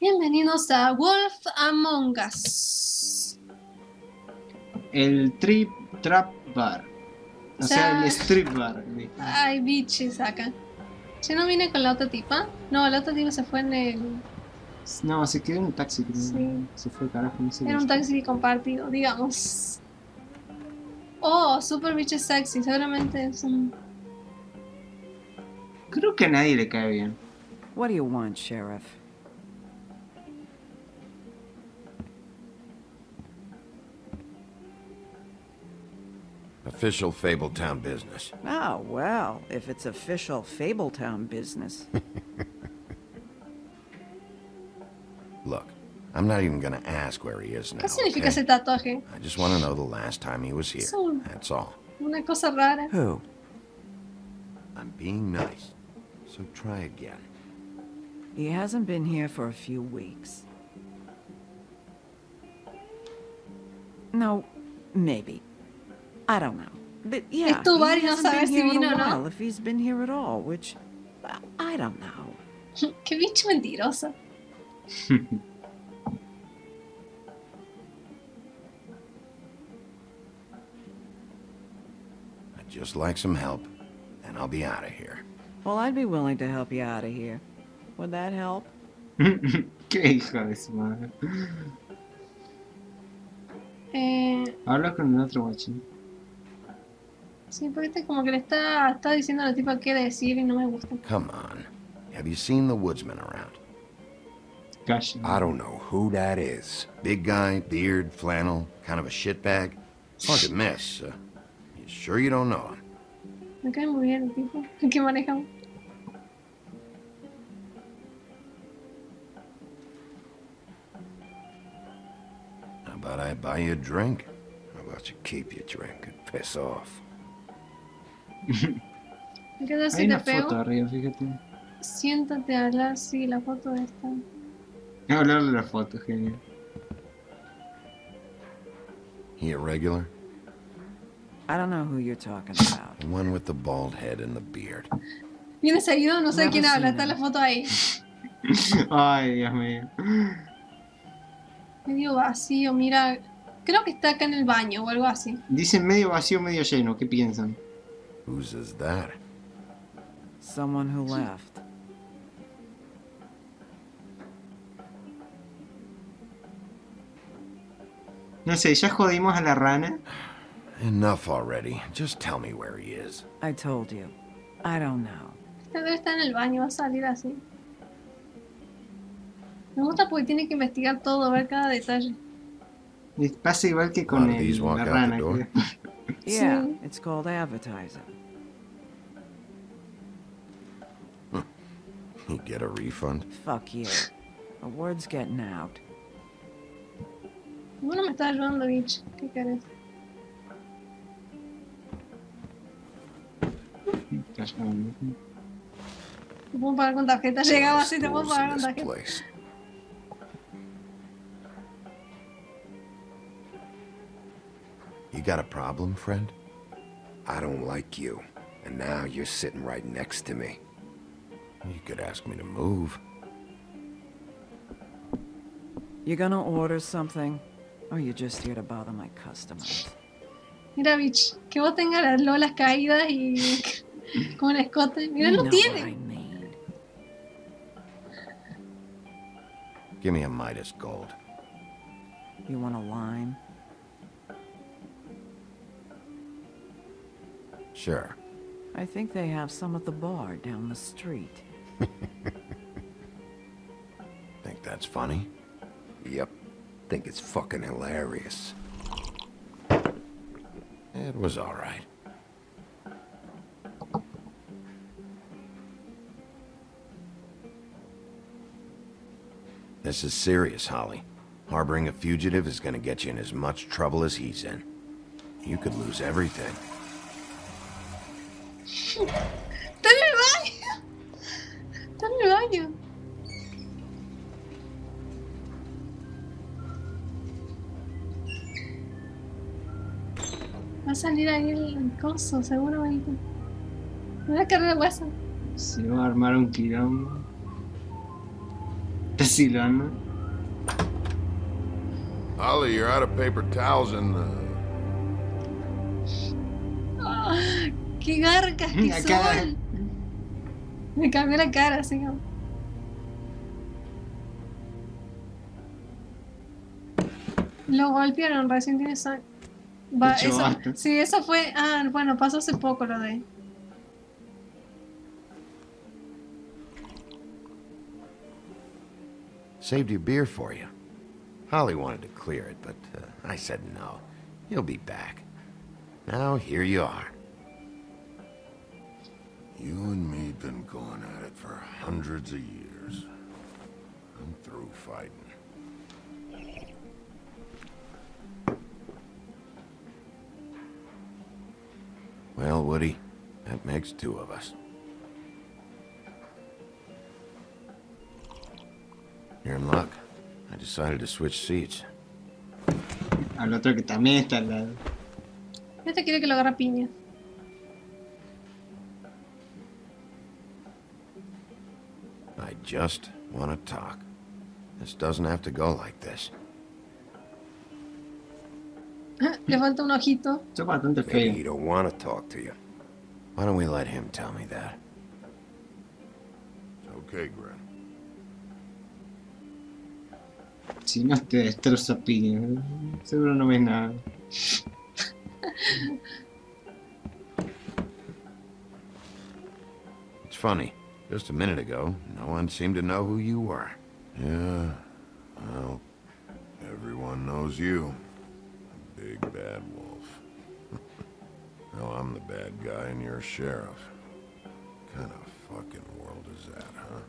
Bienvenidos a Wolf Among Us. El Trip Trap Bar. O O sea, sea- el Strip Bar. Ay, bichis acá. ¿Yo no vine con la otra tipa? No, la otra tipa se fue en el... No, se quedó en un taxi. creo. Sí. Se fue carajo. No sé Era un taxi compartido, digamos. Oh, super biches sexy. Seguramente es un... Creo que a nadie le cae bien. What do you want, Sheriff? Official Fabletown business. Oh, well, if it's official Fabletown business. Look, I'm not even gonna ask where he is now. ¿Qué significa okay? ese tatuaje? I just want to know the last time he was here. So- That's all. Una cosa rara. Who? I'm being nice. So try again. He hasn't been here for a few weeks. No, maybe. I don't know. But yeah, Es tu bar y he no hasn't sabes been si here in vino a o no. while, if he's been here at all, which I, I don't know. Qué bicho mentiroso. I'd just like some help, and I'll be out of here. Well, I'd be willing to help you out of here. Would that help? Qué hija de su madre. Eh, Habla con el otro guachín. Sí, porque este como que le está, está diciendo a la tipa qué decir y no me gusta. Come on. Have you seen the woodsman around? Calla. I don't know who that is. Big guy, beard, flannel, kind of a shitbag. Hard to miss. Uh, you sure you don't know him? Me cae muy bien el tipo el que maneja. How about I buy you a drink? How about you keep your drink and piss off? Quedo así Hay de una foto feo. arriba, fíjate. Siéntate a hablar, sí, la foto de esta. Hablar de la foto, genial. He a regular? I don't know who you're talking about. The one with the bald head and the beard. Viene seguido, no sé Never quién habla, está la foto ahí. Ay, Dios mío. Medio vacío, mira. Creo que está acá en el baño o algo así. Dicen medio vacío, medio lleno. ¿Qué piensan? Whose is that? Someone who left. No sé, ya jodimos a la rana. Enough already. Just tell me where he is. I told you. I don't know. Este debe estar en el baño, va a salir así. Me gusta porque tiene que investigar todo, ver cada detalle. Pasa igual que con el, la rana. Yeah, so... it's called advertising. Hmm. you get a refund? Fuck you. The word's getting out. Bună mă stai jugando aici. Que care Bom perguntar, porque tá chegando assim, eu vou perguntar. You got a problem, friend? I don't like you. And now you're sitting right next to me. You could ask me to move. You gonna order something? Or you just here to bother my customers? Mira, bitch. Que vos tengas las lolas caídas y con el escote. Mira, You no tiene. I mean. Give me a Midas gold. You want a line? Sure. I think they have some at the bar down the street. Think that's funny? Yep. Think it's fucking hilarious. It was alright. This is serious, Holly. Harboring a fugitive is gonna get you in as much trouble as he's in. You could lose everything. Está en el baño. Está en el baño. Va a salir ahí el, coso, seguramente. Me voy a cargar el hueso. Se va a armar un quilombo. Está silbando. Holly, you're out of paper towels and uh, ¡Qué garcas que La cara. Me cambió la cara, así como. Lo golpearon, recién tiene sangre. Va, eso, sí, eso fue. Ah, bueno, pasó hace poco lo de. Saved your beer for you. Holly wanted to clear it, but uh, I said no. He'll be back. Now here you are. You and me been going at it for hundreds of years. I'm through fighting. Well, Woody, that makes two of us. You're in luck. I decided to switch seats. Al otro que también está al lado. Este quiere que lo agarre piña. Just want to talk. This doesn't have to go like this. Le falta un ojito. Eso es bastante Maybe he don't want to talk to you. Why don't we let him tell me that? Okay, Gren. Si no te destroza piña. Seguro no ves nada. It's funny. Just a minute ago, no one seemed to know who you were. Yeah, well, everyone knows you. The big bad wolf. well, I'm the bad guy and you're sheriff. What kind of fucking world is that, huh?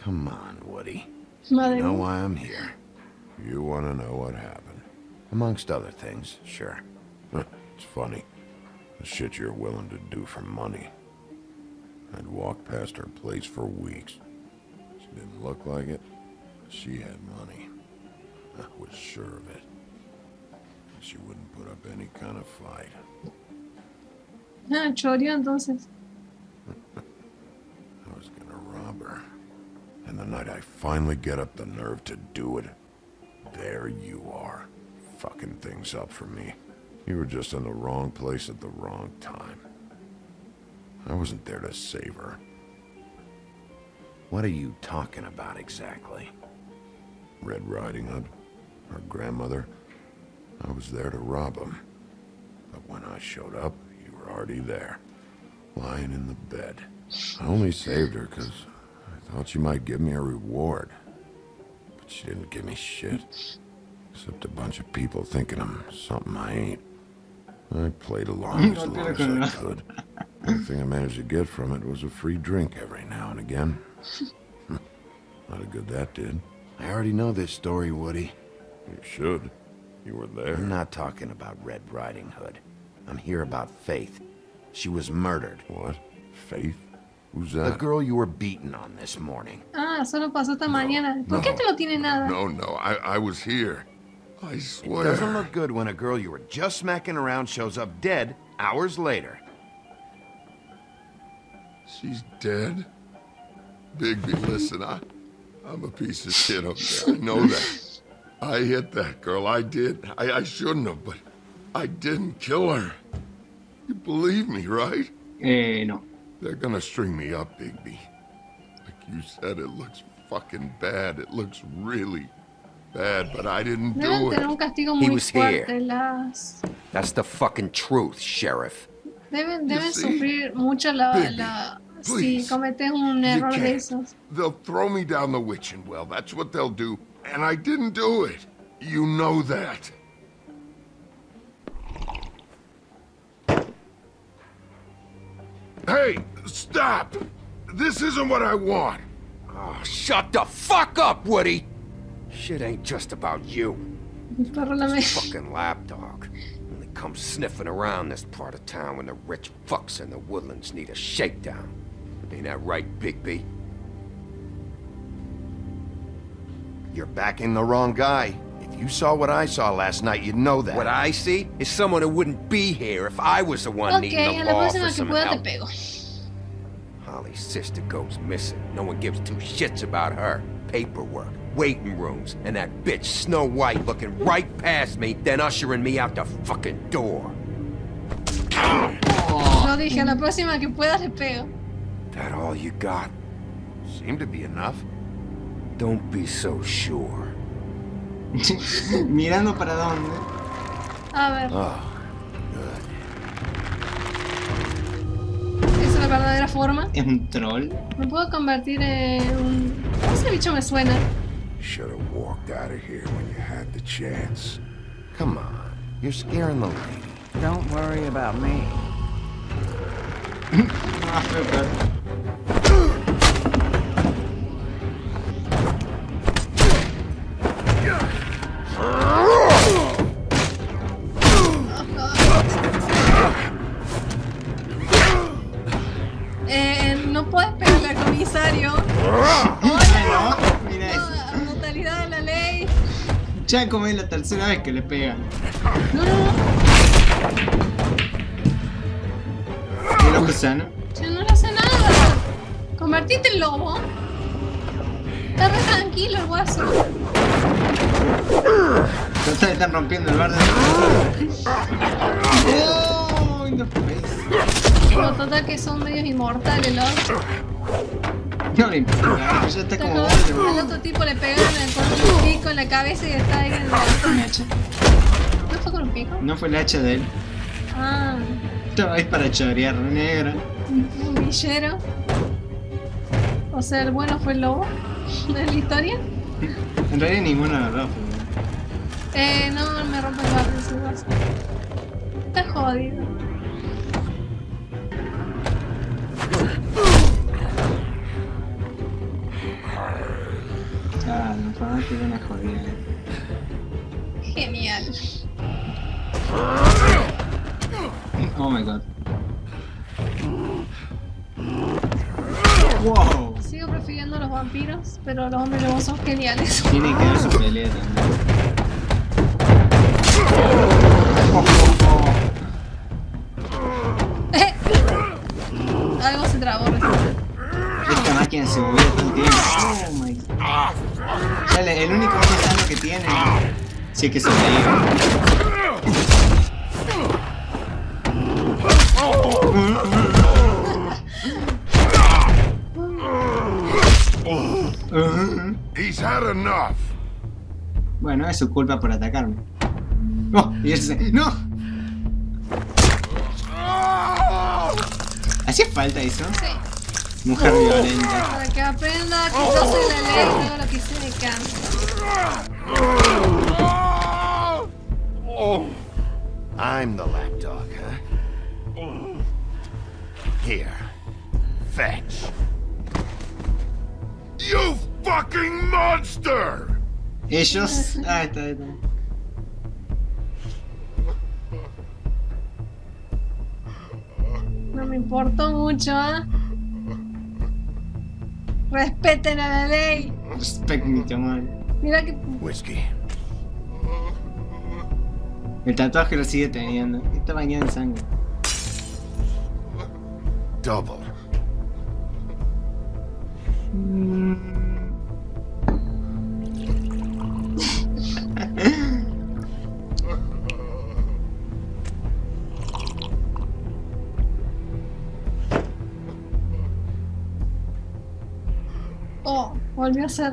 Come on, Woody. Madre You know why I'm here. You want to know what happened? Amongst other things, sure. it's funny. The shit you're willing to do for money. I'd past her place for weeks. She didn't look like it. but She had money. I was sure of it. She wouldn't put up any kind of fight. Ah, choreó entonces. I was gonna rob her. And the night I finally get up the nerve to do it, there you are, fucking things up for me. You were just in the wrong place at the wrong time. I wasn't there to save her. What are you talking about exactly? Red Riding Hood, her grandmother. I was there to rob him. But when I showed up, you were already there, lying in the bed. I only saved her because I thought she might give me a reward. But she didn't give me shit. Except a bunch of people thinking I'm something I ain't. I played along as No te long as I could. The only thing I managed to get from it was a free drink every now and again. Not a good that did. I already know this story, Woody. You should. You were there. I'm not talking about Red Riding Hood. I'm here about Faith. She was murdered. What? Faith? Who's that? The girl you were beaten on this morning. Ah, solo pasó esta mañana. ¿Por qué no. este no tiene nada? No, no, I, I was here. I swear. It swear. doesn't look good when a girl you were just smacking around shows up dead hours later. She's dead? Bigby, listen, I, I'm a piece of shit, up there. I know that. I hit that girl, I did. I, I shouldn't have, but I didn't kill her. You believe me, right? Eh, no. They're gonna string me up, Bigby. Like you said, it looks fucking bad. It looks really bad, but I didn't Deben do tener un it. castigo He was here. Las... That's the fucking truth, Sheriff. Deben, deben sufrir mucho la, la... si cometes un error de esos. They'll throw me down the witching well. That's what they'll do. And I didn't do it. You know that. Hey, stop! This isn't what I want. Oh, shut the fuck up, Woody! Shit ain't just about you. Me- Fucking lapdog. Only comes sniffing around this part of town when the rich fucks in the woodlands need a shakedown. Ain't that right, Bigby? You're backing the wrong guy. If you saw what I saw last night, you'd know that. What I see is someone who wouldn't be here if I was the one Ok, needing a the la law próxima for que some pueda help. te pego. Holly's sister goes missing. No one gives two shits about her. paperwork, waiting rooms, and that bitch Snow White looking right past me, then ushering me out the fucking door. Yo dije, a la próxima que pueda le pego. That all you got? Seemed to be enough. Don't be so sure. Mirando para dónde. A ver, Oh, esa es la verdadera forma. ¿Es un troll? Me puedo convertir en un... Ese bicho me suena. Should have walked out of here when you had the chance. come on. You're scaring the lady. Don't worry about me. Ya como es la tercera vez que le pegan. No, no, no. ¿Y el ojo sano? Yo no le hace nada. Convertite en lobo. Está re tranquilo el guaso. Total, están rompiendo el bar de... ¡Oh! Face. Pero total que son medios inmortales los. No le importa, ya está como Al Voldemort. otro tipo le pegaron con un pico en la cabeza y está ahí en la hacha. ¿No fue con un pico? No fue el hacha de él. Ah, Estaba ahí para chorear negra. un villero. O sea, el bueno fue el lobo. ¿No es la historia? En realidad ninguno agarró. Eh, no, me rompe el barrio ese guaso. Está jodido. Ah, no, fue que una jodida. Genial. Oh my god. Wow. Sigo prefiriendo a los vampiros, pero los hombres lobos son geniales. Tiene que ver su pelea también. Algo se trabó recién. Esta máquina se movía todo el tiempo. Oh my god. Ya le- el único sano que tiene. Sí que se veía. He's had enough. Bueno, es su culpa por atacarme. ¡Oh! Y ese. ¡No! ¿Hacía falta eso? Sí. Mujer violenta. Para que aprenda que yo soy la ley y hago lo que se me canta. I'm the lapdog, huh? Here. Fetch. You fucking monster! Ellos. Ah, está, está. No me importó mucho, ¿ah? Respeten a la ley. Respect mi chaval. Mira que Whiskey. El tatuaje lo sigue teniendo. Está bañado en sangre. Double. Oh, volvió a ser.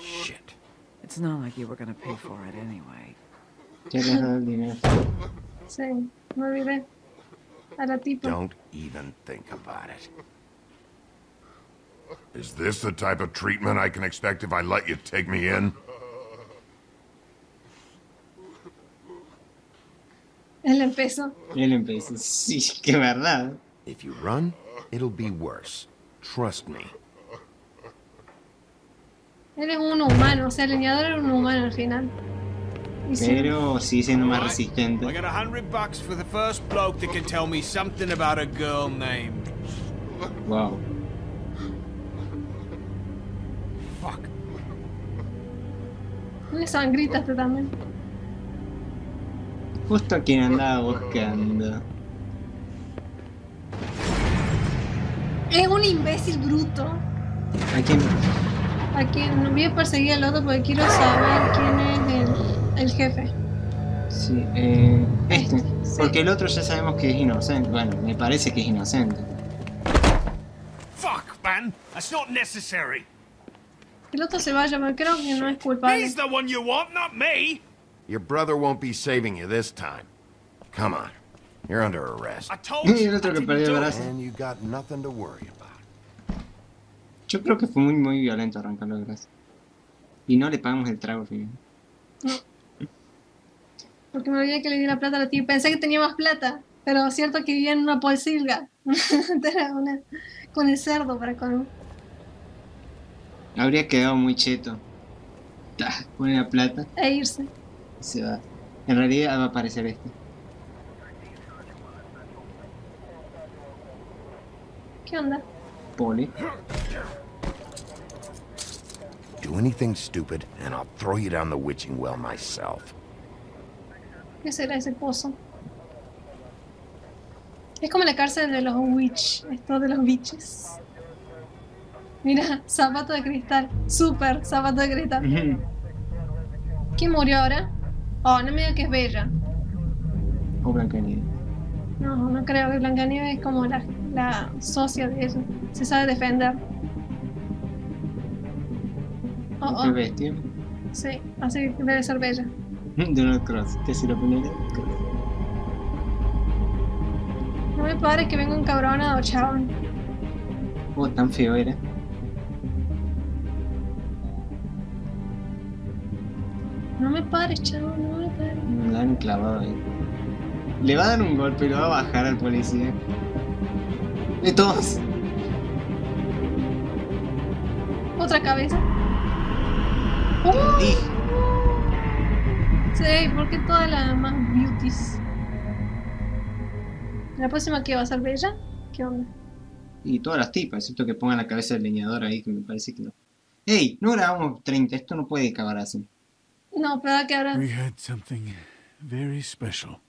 Shit. It's not like you were gonna pay for it anyway. Ya le has dado el dinero. Sí, me olvidé. A la tipa. Don't even think about it. Is this the type of treatment I can expect if I let you take me in? Él empezó. Él empezó. Sí, que verdad. If you run, it'll be worse. Trust me. Él es un humano, o sea, el leñador era un humano al final. Y Pero sigue siendo más I resistente. got a hundred bucks for the first bloke that can tell me something about a girl named. Wow. Fuck. Tiene sangrita este también. Justo a quien andaba buscando. Es un imbécil bruto. ¿A quién? A quien no voy a perseguir al otro porque quiero saber quién es el, el jefe. Sí, eh, este. Sí. Porque el otro ya sabemos que es inocente. Bueno, me parece que es inocente. Fuck, man. That's not necessary. Que el otro se vaya, pero creo que no es culpable. He's the one you want, not me. Your brother won't be saving you this time. Come on. You're under arrest. I told you. I que didn't perdió el do it. brazo. And you got nothing to worry about. Yo creo que fue muy, muy violento arrancarlo de brazo. Y no le pagamos el trago final. Porque me olvidé que le di la plata a la tía. Pensé que tenía más plata. Pero es cierto que vivía en una una- con el cerdo para con. Habría quedado muy cheto. Pone la plata e irse. Se va. En realidad va a aparecer este. ¿Qué onda? Poli. Do anything stupid, and I'll throw you down the witching well myself. ¿Qué será ese pozo? Es como la cárcel de los witch, esto de los witches. Mira, zapato de cristal. Super zapato de cristal. ¿Quién murió ahora? Oh, no me diga que es Bella. o Blancanieves. No, no creo que Blancanieves es como la, la socia de ella. Se sabe defender. Oh, Qué oh, bestia. sí, así que debe ser Bella. Donald Cross. Que si lo ponele. No me pares que venga un cabronado, chabón. Oh, tan feo era. No me pares, chabón, no me pares. Me la han clavado ahí. Le va a dar un golpe y lo va a bajar al policía. De todos. Otra cabeza. Dije. Sí, porque todas las más beauties. ¿La próxima que va a ser Bella? ¿Qué onda? Y todas las tipas, excepto que pongan la cabeza del leñador ahí, que me parece que no. ¡Ey! No grabamos 30, esto no puede acabar así. No, pero que ahora. We had something very special.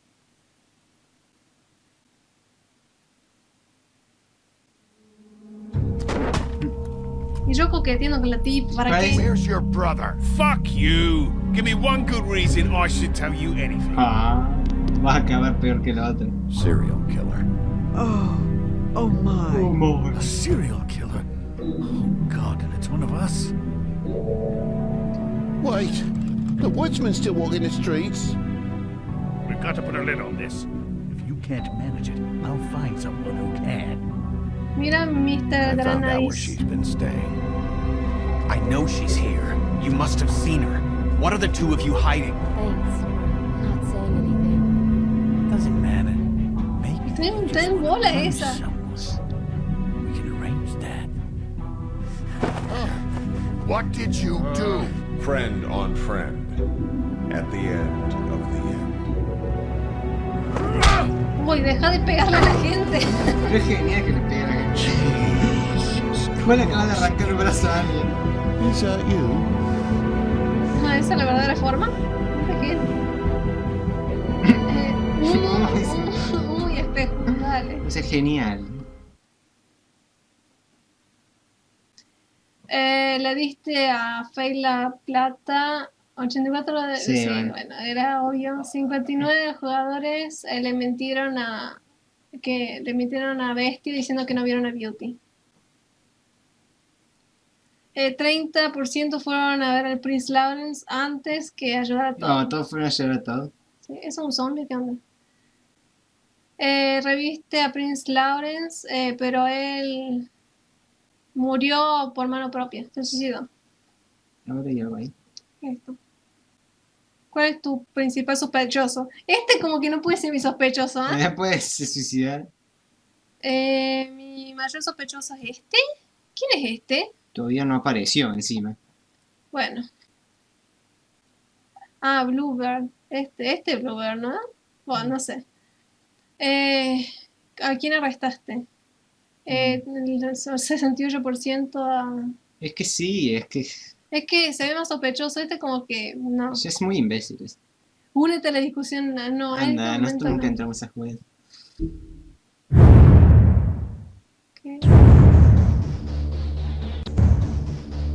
Y yo coqueteando con la tipa, ¿para qué? Where's your brother? Fuck you. Give me one good reason I should tell you anything. Ah, vas a acabar peor que la otra. Serial killer. Oh, oh my. A serial killer. Oh God, and it's one of us. Wait, the woodsman's still walking the streets. We've got to put a lid on this. If you can't manage it, I'll find someone who can. Mira, Mr. I Gran found out where she's been staying. I know she's here. You must have seen her. What are the two of you hiding? Thanks. Not saying anything. Doesn't matter. Maybe Está en- they está en just bola esa. We can arrange that. What did you do? Friend on friend. At the end of the end. Uy, deja de pegarle a la gente. Pero es genial que le peguen a la gente. De arrancar el brazo a alguien. Is that you? No, esa es la verdadera forma. Eh, uy, uy, espejo, dale. Eso es genial. Eh, le diste a Feila Plata 84 de, Sí, sí, bueno. bueno. era obvio. 59 jugadores eh, le mintieron a que le mintieron a Bestia diciendo que no vieron a Beauty. Eh, 30% fueron a ver al Prince Lawrence antes que ayudar a todos. No, todos fueron a llorar a todos. Sí, ¿Es un zombie? ¿Qué onda? Eh, reviste a Prince Lawrence, eh, pero él murió por mano propia, se suicidó. Ahora hay algo ahí. Esto. ¿Cuál es tu principal sospechoso? Este como que no puede ser mi sospechoso, ¿ah? Ella puede se suicidar. Eh, mi mayor sospechoso es este. ¿Quién es este? Todavía no apareció encima. Bueno. Ah, Bluebird. Este, este Bluebird, ¿no? Bueno, no sé. Eh, ¿A quién arrestaste? Eh, el 68% a... Es que sí, es que Es que se ve más sospechoso este como que no. es muy imbécil. es. Únete a la discusión. No, no, Anda, este no momento nunca no. entramos a jugar. ¿Qué?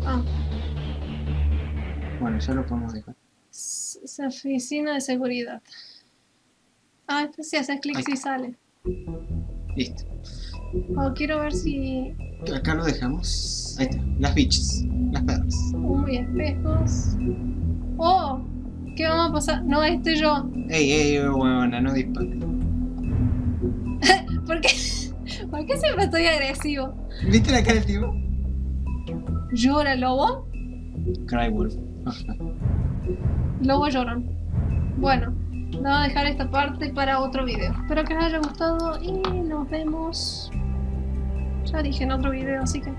Ah, Bueno, ya lo podemos dejar. s- oficina de seguridad. Ah, este si haces clic está. sale. Listo. Oh, quiero ver si... Acá lo dejamos. Ahí está. Las bichas. Las perras. Uy, espejos. Oh, ¿qué vamos a pasar? No, este yo. Ey, ey, huevona, no dispares. ¿Por qué? ¿Por qué siempre estoy agresivo? ¿Viste la cara del tipo? ¿Llora lobo? Crywolf. Lobo llorón. Bueno, vamos a dejar esta parte para otro video. Espero que les haya gustado y nos vemos. Ya dije en otro video, así que